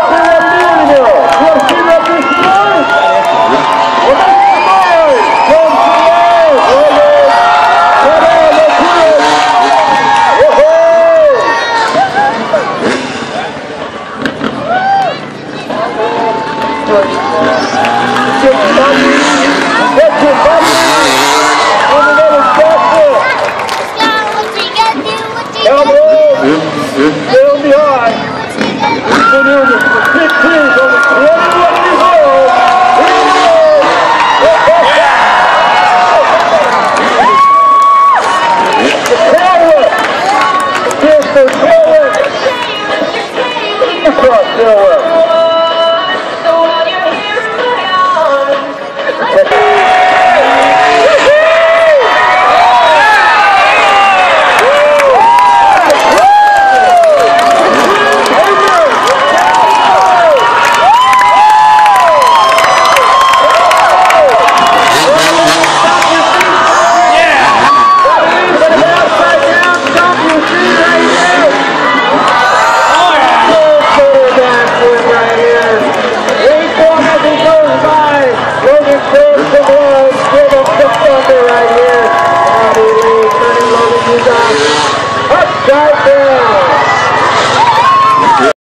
anymore. You want to see that this noise? Well, make some noise. Come to life. Well, Come on, let's hear it. Woohoo! Get your body. Get your body. On another step there. Cowboys, Tailwind. Here's for Tailwind. Across Tailwind. Stop.